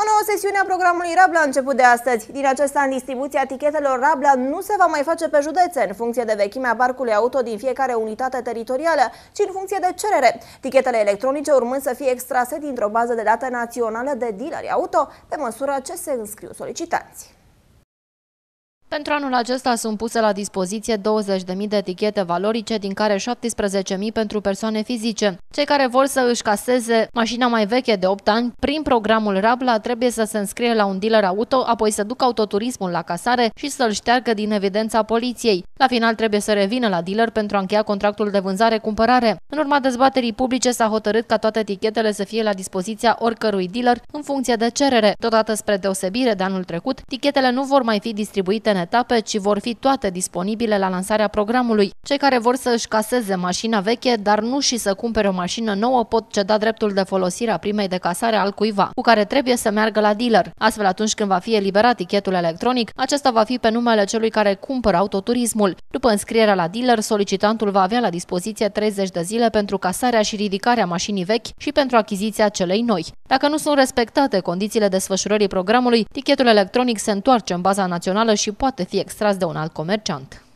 O nouă sesiune a programului Rabla a început de astăzi. Din acest an, distribuția tichetelor Rabla nu se va mai face pe județe, în funcție de vechimea parcului auto din fiecare unitate teritorială, ci în funcție de cerere. Tichetele electronice urmând să fie extrase dintr-o bază de date națională de dealeri auto, pe măsură ce se înscriu solicitanții. Pentru anul acesta sunt puse la dispoziție 20.000 de etichete valorice, din care 17.000 pentru persoane fizice. Cei care vor să își caseze mașina mai veche de 8 ani, prin programul Rabla, trebuie să se înscrie la un dealer auto, apoi să ducă autoturismul la casare și să-l șteargă din evidența poliției. La final trebuie să revină la dealer pentru a încheia contractul de vânzare-cumpărare. În urma dezbaterii publice s-a hotărât ca toate etichetele să fie la dispoziția oricărui dealer în funcție de cerere. Totodată spre deosebire de anul trecut, tichetele nu vor mai fi distribuite în etape, ci vor fi toate disponibile la lansarea programului. Cei care vor să își caseze mașina veche, dar nu și să cumpere o mașină nouă, pot ceda dreptul de folosire a primei de casare al cuiva, cu care trebuie să meargă la dealer. Astfel, atunci când va fi eliberat tichetul electronic, acesta va fi pe numele celui care cumpără autoturismul. După înscrierea la dealer, solicitantul va avea la dispoziție 30 de zile pentru casarea și ridicarea mașinii vechi și pentru achiziția celei noi. Dacă nu sunt respectate condițiile desfășurării programului, tichetul electronic se întoarce în baza națională și poate fi extras de un alt comerciant.